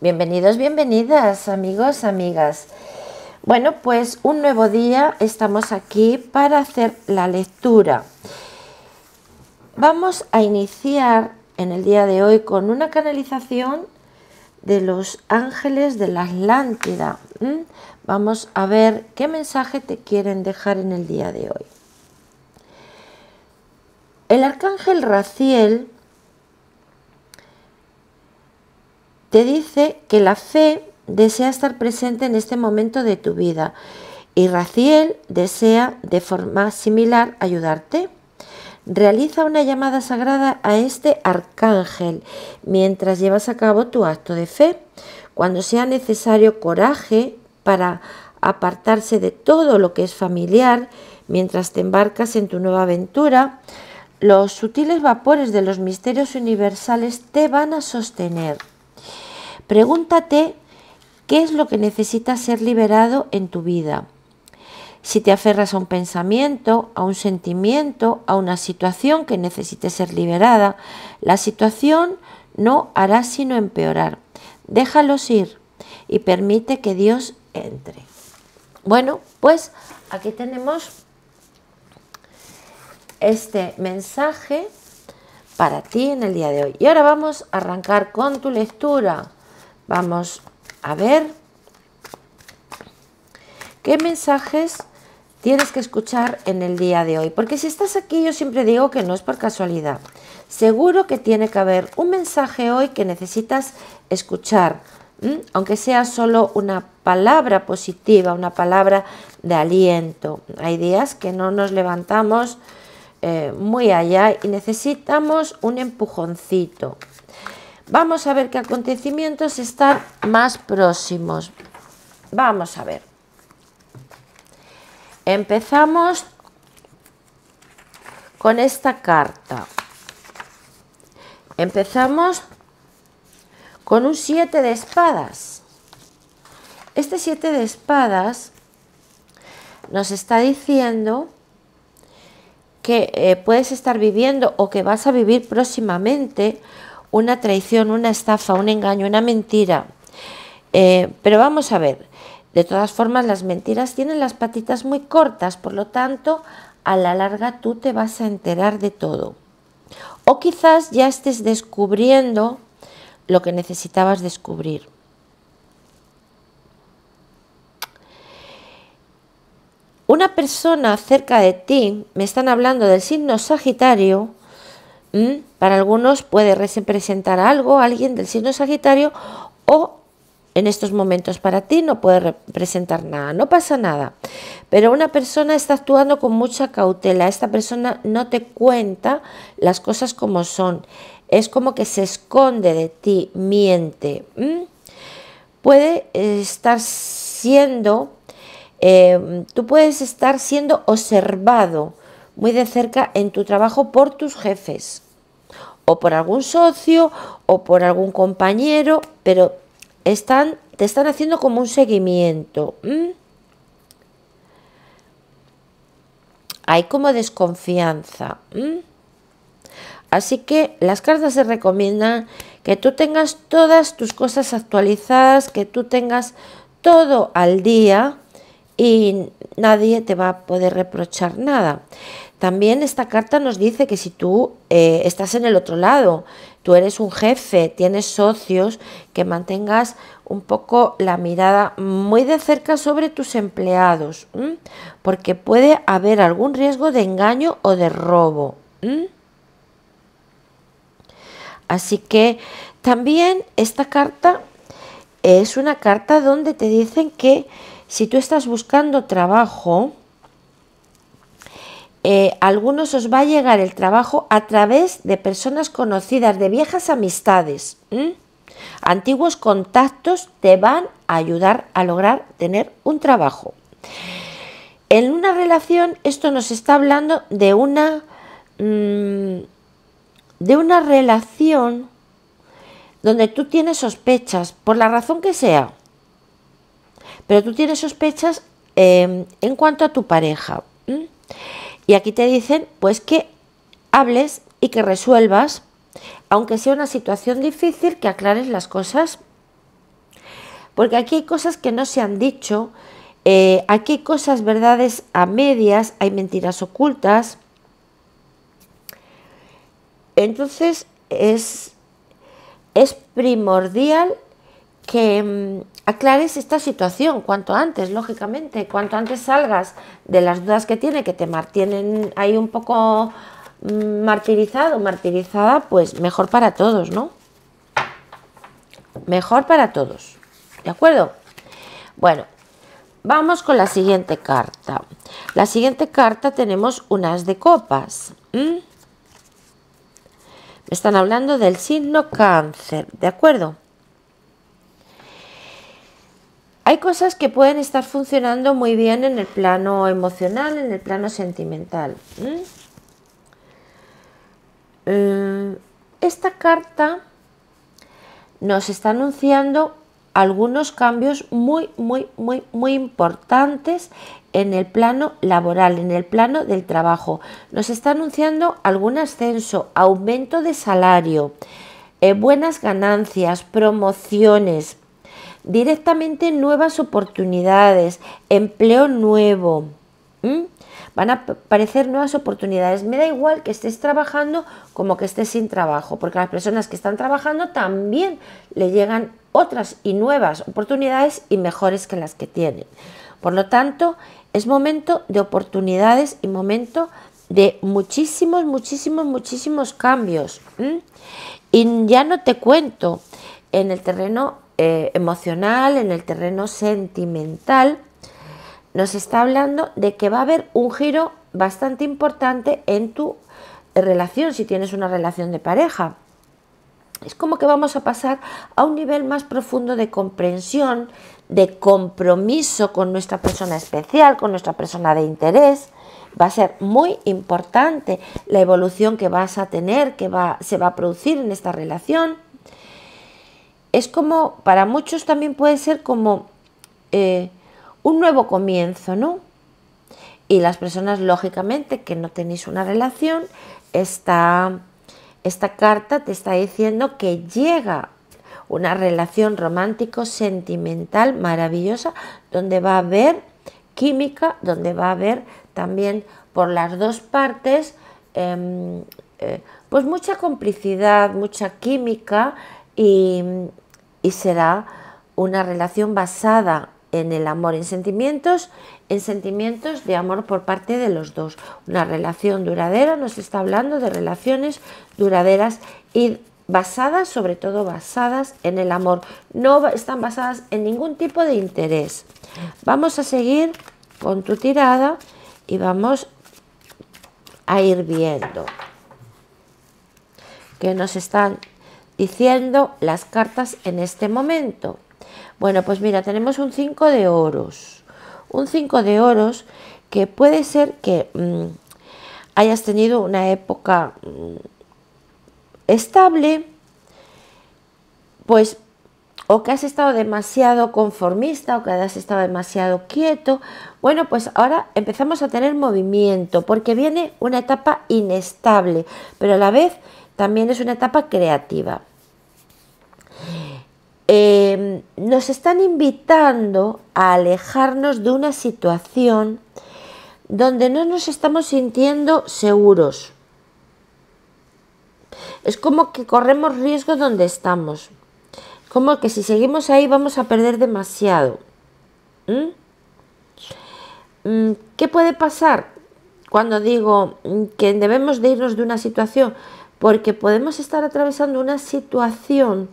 Bienvenidos, bienvenidas, amigos, amigas. Bueno, pues un nuevo día estamos aquí para hacer la lectura. Vamos a iniciar en el día de hoy con una canalización de los ángeles de la Atlántida. Vamos a ver qué mensaje te quieren dejar en el día de hoy. El arcángel Raciel te dice que la fe desea estar presente en este momento de tu vida y Raciel desea de forma similar ayudarte. Realiza una llamada sagrada a este arcángel mientras llevas a cabo tu acto de fe. Cuando sea necesario coraje para apartarse de todo lo que es familiar mientras te embarcas en tu nueva aventura, los sutiles vapores de los misterios universales te van a sostener. Pregúntate qué es lo que necesita ser liberado en tu vida. Si te aferras a un pensamiento, a un sentimiento, a una situación que necesite ser liberada, la situación no hará sino empeorar. Déjalos ir y permite que Dios entre. Bueno, pues aquí tenemos este mensaje para ti en el día de hoy. Y ahora vamos a arrancar con tu lectura. Vamos a ver qué mensajes tienes que escuchar en el día de hoy. Porque si estás aquí, yo siempre digo que no es por casualidad. Seguro que tiene que haber un mensaje hoy que necesitas escuchar, aunque sea solo una palabra positiva, una palabra de aliento. Hay días que no nos levantamos eh, muy allá y necesitamos un empujoncito. Vamos a ver qué acontecimientos están más próximos. Vamos a ver. Empezamos con esta carta. Empezamos con un 7 de espadas. Este 7 de espadas nos está diciendo que eh, puedes estar viviendo o que vas a vivir próximamente una traición, una estafa, un engaño, una mentira. Eh, pero vamos a ver, de todas formas las mentiras tienen las patitas muy cortas, por lo tanto, a la larga tú te vas a enterar de todo. O quizás ya estés descubriendo lo que necesitabas descubrir. Una persona cerca de ti, me están hablando del signo Sagitario, ¿Mm? Para algunos puede representar algo, alguien del signo Sagitario, o en estos momentos para ti no puede representar nada, no pasa nada. Pero una persona está actuando con mucha cautela, esta persona no te cuenta las cosas como son, es como que se esconde de ti, miente. Puede estar siendo, eh, tú puedes estar siendo observado muy de cerca en tu trabajo por tus jefes, o por algún socio, o por algún compañero, pero están, te están haciendo como un seguimiento. Hay como desconfianza. Así que las cartas se recomiendan que tú tengas todas tus cosas actualizadas, que tú tengas todo al día y nadie te va a poder reprochar nada. También esta carta nos dice que si tú eh, estás en el otro lado, tú eres un jefe, tienes socios, que mantengas un poco la mirada muy de cerca sobre tus empleados, porque puede haber algún riesgo de engaño o de robo. Así que también esta carta es una carta donde te dicen que si tú estás buscando trabajo, eh, algunos os va a llegar el trabajo a través de personas conocidas, de viejas amistades. Antiguos contactos te van a ayudar a lograr tener un trabajo. En una relación, esto nos está hablando de una, mm, de una relación donde tú tienes sospechas, por la razón que sea, pero tú tienes sospechas eh, en cuanto a tu pareja. Y aquí te dicen pues que hables y que resuelvas, aunque sea una situación difícil, que aclares las cosas. porque aquí hay cosas que no se han dicho, eh, aquí hay cosas, verdades a medias, hay mentiras ocultas. Entonces es, es primordial que mm, aclares esta situación cuanto antes, lógicamente, cuanto antes salgas de las dudas que tiene, que te mantienen ahí un poco mm, martirizado, martirizada, pues mejor para todos, ¿no? Mejor para todos, ¿de acuerdo? Bueno, vamos con la siguiente carta. La siguiente carta tenemos unas de copas. Me están hablando del signo cáncer, ¿de acuerdo? Hay cosas que pueden estar funcionando muy bien en el plano emocional, en el plano sentimental. Eh, esta carta nos está anunciando algunos cambios muy, muy, muy, muy importantes en el plano laboral, en el plano del trabajo. Nos está anunciando algún ascenso, aumento de salario, eh, buenas ganancias, promociones, directamente nuevas oportunidades, empleo nuevo. Van a aparecer nuevas oportunidades. Me da igual que estés trabajando como que estés sin trabajo, porque a las personas que están trabajando también le llegan otras y nuevas oportunidades y mejores que las que tienen. Por lo tanto, es momento de oportunidades y momento de muchísimos, muchísimos, muchísimos cambios. Y ya no te cuento en el terreno eh, emocional, en el terreno sentimental, nos está hablando de que va a haber un giro bastante importante en tu relación, si tienes una relación de pareja. Es como que vamos a pasar a un nivel más profundo de comprensión, de compromiso con nuestra persona especial, con nuestra persona de interés. Va a ser muy importante la evolución que vas a tener, que va, se va a producir en esta relación es como, para muchos también puede ser como eh, un nuevo comienzo, ¿no? Y las personas, lógicamente, que no tenéis una relación, esta, esta carta te está diciendo que llega una relación romántico, sentimental, maravillosa, donde va a haber química, donde va a haber también por las dos partes, em, eh, pues mucha complicidad, mucha química y, será una relación basada en el amor, en sentimientos, en sentimientos de amor por parte de los dos. Una relación duradera, nos está hablando de relaciones duraderas y basadas, sobre todo basadas en el amor. No están basadas en ningún tipo de interés. Vamos a seguir con tu tirada y vamos a ir viendo que nos están diciendo las cartas en este momento. Bueno, pues mira, tenemos un 5 de oros. Un 5 de oros que puede ser que mm, hayas tenido una época mm, estable, pues o que has estado demasiado conformista o que has estado demasiado quieto. Bueno, pues ahora empezamos a tener movimiento porque viene una etapa inestable, pero a la vez también es una etapa creativa. Em, nos están invitando a alejarnos de una situación donde no nos estamos sintiendo seguros. Es como que corremos riesgo donde estamos. Como que si seguimos ahí vamos a perder demasiado. ¿Mm? Mm, ¿Qué puede pasar cuando digo que debemos de irnos de una situación? porque podemos estar atravesando una situación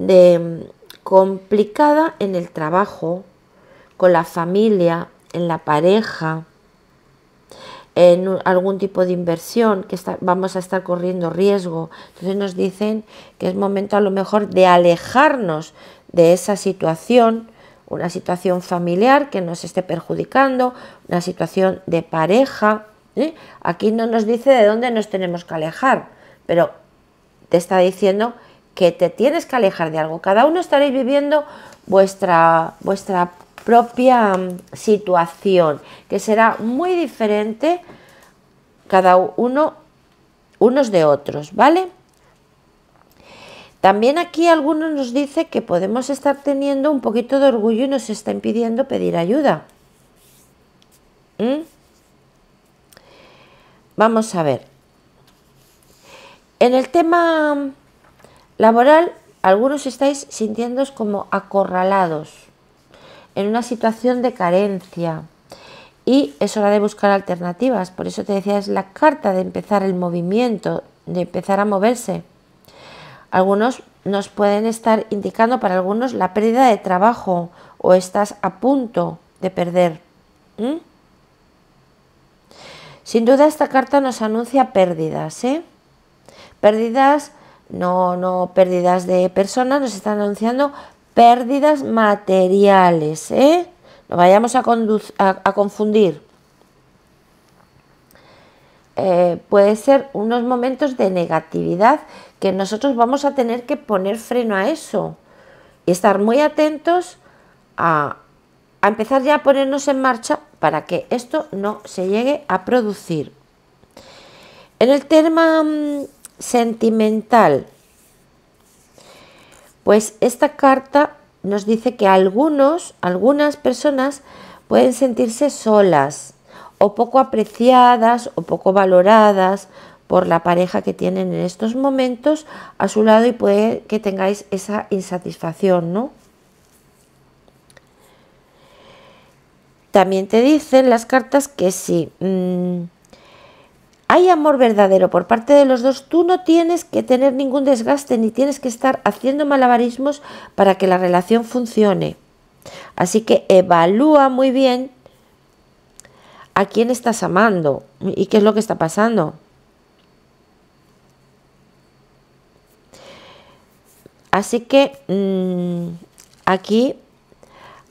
de, complicada en el trabajo, con la familia, en la pareja, en algún tipo de inversión que vamos a estar corriendo riesgo. Entonces nos dicen que es momento a lo mejor de alejarnos de esa situación, una situación familiar que nos esté perjudicando, una situación de pareja. ¿eh? Aquí no nos dice de dónde nos tenemos que alejar, pero te está diciendo que te tienes que alejar de algo. Cada uno estaréis viviendo vuestra, vuestra propia mm, situación, que será muy diferente cada uno unos de otros, ¿vale? También aquí algunos nos dice que podemos estar teniendo un poquito de orgullo y nos está impidiendo pedir ayuda. ¿Mm? Vamos a ver. En el tema laboral, algunos estáis sintiéndoos como acorralados, en una situación de carencia. Y es hora de buscar alternativas. Por eso te decía, es la carta de empezar el movimiento, de empezar a moverse. Algunos nos pueden estar indicando para algunos la pérdida de trabajo o estás a punto de perder. Sin duda esta carta nos anuncia pérdidas, ¿eh? Pérdidas, no, no pérdidas de personas, nos están anunciando pérdidas materiales, ¿eh? No vayamos a, a confundir. Eh, puede ser unos momentos de negatividad que nosotros vamos a tener que poner freno a eso y estar muy atentos a, a empezar ya a ponernos en marcha para que esto no se llegue a producir. En el tema mm, sentimental, pues esta carta nos dice que algunos, algunas personas pueden sentirse solas, o poco apreciadas o poco valoradas por la pareja que tienen en estos momentos a su lado y puede que tengáis esa insatisfacción, ¿no? También te dicen las cartas que si mm, hay amor verdadero por parte de los dos, tú no tienes que tener ningún desgaste ni tienes que estar haciendo malabarismos para que la relación funcione. Así que evalúa muy bien a quién estás amando y qué es lo que está pasando. Así que mm, aquí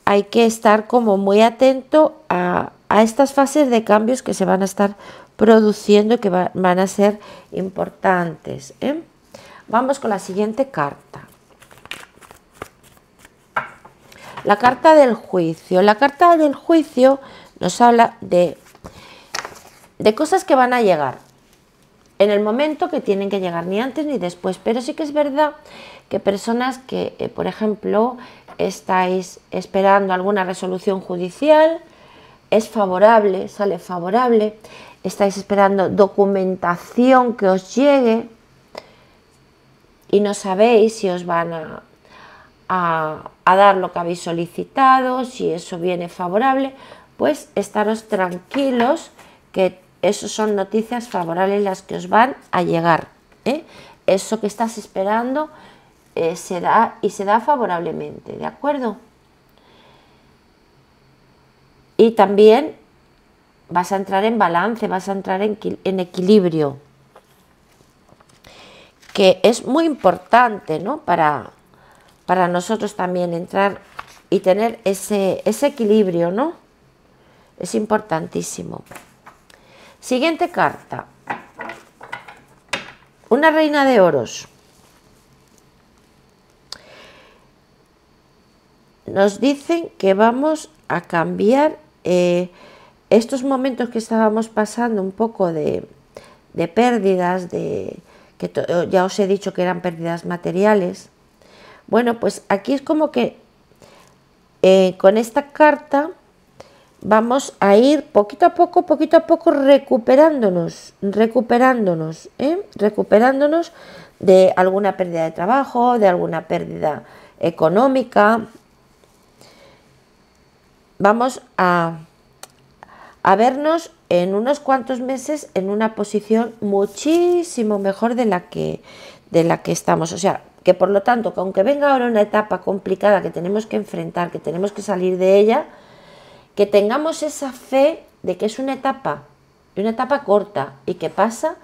hay que estar como muy atento a, estas fases de cambios que se van a estar produciendo que van a ser importantes. ¿eh? Vamos con la siguiente carta. La carta del juicio. La carta del juicio nos habla de, de cosas que van a llegar en el momento que tienen que llegar, ni antes ni después. Pero sí que es verdad que personas que, eh, por ejemplo, estáis esperando alguna resolución judicial, es favorable, sale favorable, estáis esperando documentación que os llegue y no sabéis si os van a, a dar lo que habéis solicitado, si eso viene favorable, pues estaros tranquilos que eso son noticias favorables las que os van a llegar. ¿eh? Eso que estás esperando eh, se da y se da favorablemente, ¿de acuerdo? Y también vas a entrar en balance, vas a entrar en, equilibrio, que es muy importante ¿no? para, para nosotros también entrar y tener ese, ese equilibrio, ¿no? Es importantísimo. Siguiente carta. Una reina de oros. Nos dicen que vamos a cambiar eh, estos momentos que estábamos pasando un poco de, pérdidas, de que ya os he dicho que eran pérdidas materiales. Bueno, pues aquí es como que eh, con esta carta vamos a ir poquito a poco, poquito a poco recuperándonos, recuperándonos, ¿eh? recuperándonos de alguna pérdida de trabajo, de alguna pérdida económica. Vamos a, a vernos en unos cuantos meses en una posición muchísimo mejor de la que, de la que estamos. O sea, que por lo tanto, que aunque venga ahora una etapa complicada que tenemos que enfrentar, que tenemos que salir de ella, que tengamos esa fe de que es una etapa, una etapa corta y que pasa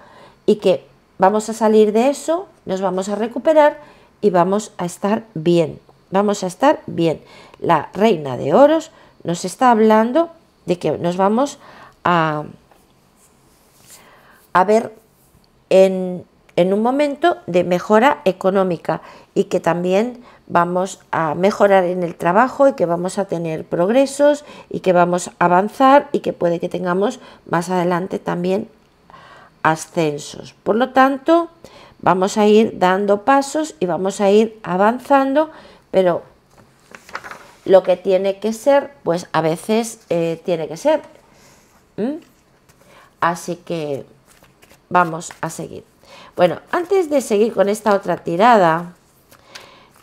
y que vamos a salir de eso, nos vamos a recuperar y vamos a estar bien, vamos a estar bien. La reina de oros nos está hablando de que nos vamos a, a ver en, en un momento de mejora económica y que también vamos a mejorar en el trabajo y que vamos a tener progresos y que vamos a avanzar y que puede que tengamos más adelante también ascensos. Por lo tanto, vamos a ir dando pasos y vamos a ir avanzando, pero lo que tiene que ser, pues a veces eh, tiene que ser. Así que vamos a seguir. Bueno, antes de seguir con esta otra tirada,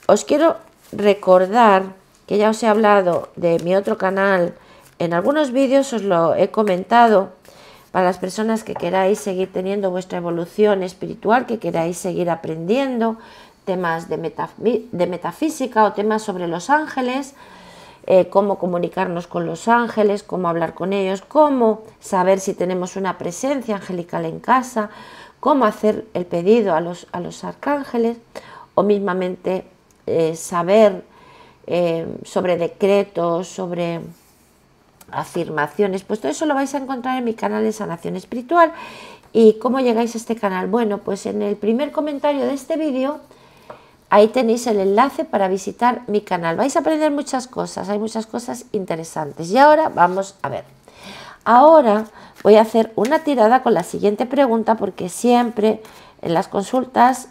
os quiero recordar que ya os he hablado de mi otro canal, en algunos vídeos os lo he comentado, para las personas que queráis seguir teniendo vuestra evolución espiritual, que queráis seguir aprendiendo temas de, metafísica o temas sobre los ángeles, eh, cómo comunicarnos con los ángeles, cómo hablar con ellos, cómo saber si tenemos una presencia angelical en casa, cómo hacer el pedido a los, a los arcángeles o mismamente eh, saber eh, sobre decretos, sobre afirmaciones, pues todo eso lo vais a encontrar en mi canal de sanación espiritual. ¿Y cómo llegáis a este canal? Bueno, pues en el primer comentario de este vídeo, ahí tenéis el enlace para visitar mi canal. Vais a aprender muchas cosas, hay muchas cosas interesantes. Y ahora vamos a ver. Ahora voy a hacer una tirada con la siguiente pregunta porque siempre en las consultas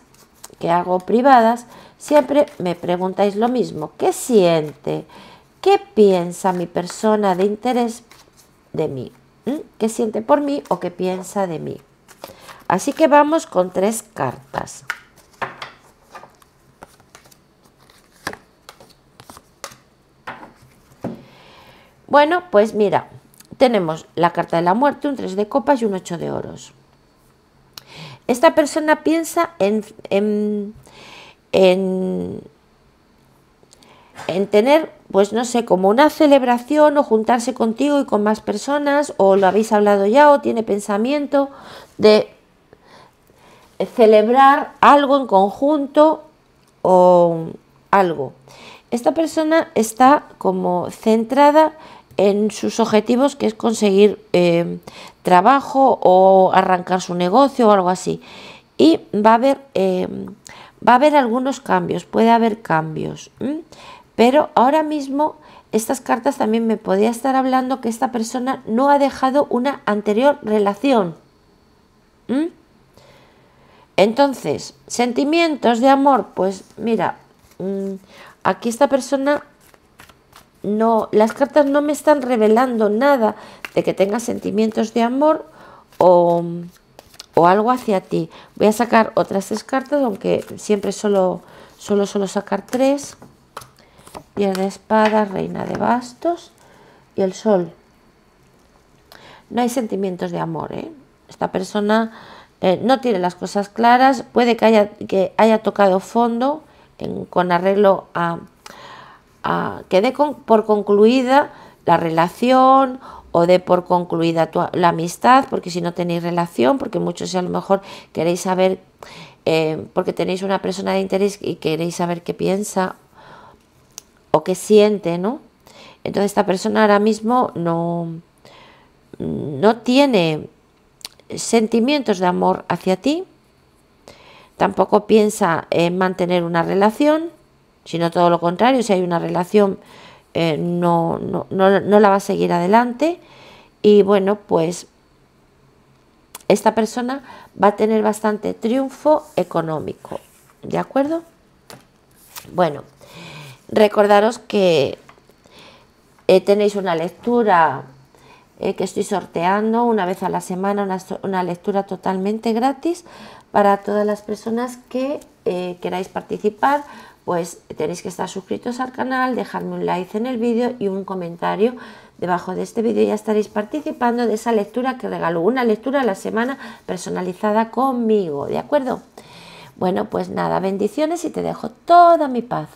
que hago privadas, siempre me preguntáis lo mismo. ¿Qué siente? ¿Qué piensa mi persona de interés de mí? ¿Mm? ¿Qué siente por mí o qué piensa de mí? Así que vamos con tres cartas. Bueno, pues mira, tenemos la carta de la muerte, un 3 de copas y un 8 de oros. Esta persona piensa en, en, en en tener, pues no sé, como una celebración o juntarse contigo y con más personas, o lo habéis hablado ya, o tiene pensamiento de celebrar algo en conjunto o algo. Esta persona está como centrada en sus objetivos, que es conseguir eh, trabajo o arrancar su negocio o algo así. Y va a haber, eh, va a haber algunos cambios, puede haber cambios. Pero ahora mismo estas cartas también me podía estar hablando que esta persona no ha dejado una anterior relación. Entonces, sentimientos de amor, pues mira, mm, aquí esta persona no, las cartas no me están revelando nada de que tenga sentimientos de amor o, o algo hacia ti. Voy a sacar otras tres cartas, aunque siempre solo, solo, solo sacar tres de espadas, reina de bastos y el sol. No hay sentimientos de amor. ¿eh? Esta persona eh, no tiene las cosas claras, puede que haya, que haya tocado fondo con arreglo a, que dé por concluida la relación o de por concluida la amistad, porque si no tenéis relación, porque muchos a lo mejor queréis saber, eh, porque tenéis una persona de interés y queréis saber qué piensa o que siente, ¿no? Entonces esta persona ahora mismo no, no tiene sentimientos de amor hacia ti, tampoco piensa en mantener una relación, sino todo lo contrario, si hay una relación eh, no, no, no la va a seguir adelante y bueno, pues esta persona va a tener bastante triunfo económico, ¿de acuerdo? Bueno, Recordaros que eh, tenéis una lectura eh, que estoy sorteando una vez a la semana, una, lectura totalmente gratis para todas las personas que queráis participar. Pues tenéis que estar suscritos al canal, dejarme un like en el vídeo y un comentario debajo de este vídeo. Ya estaréis participando de esa lectura que regalo, una lectura a la semana personalizada conmigo, ¿de acuerdo? Bueno, pues nada, bendiciones y te dejo toda mi paz.